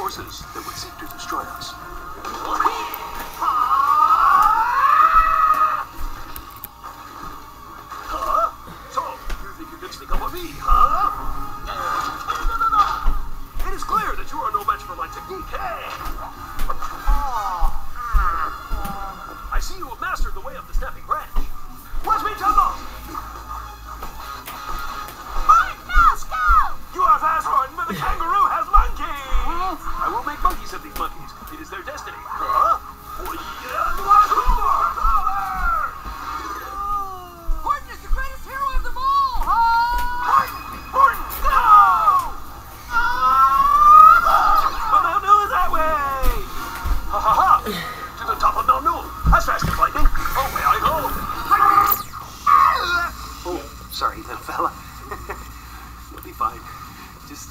Forces that would seek to destroy us. Huh? So, you think you can sneak up on me, huh? No, no, no! It is clear that you are no match for my technique, hey? Of these monkeys. It is their destiny. Huh? Oh, yeah. Horton is the greatest hero of them all? Horton, no! But Mount is that way! Ha ha ha! To the top of Mount Nool! That's fast as lightning! Oh, Away I go! Oh, sorry, little fella. You'll be fine. Just.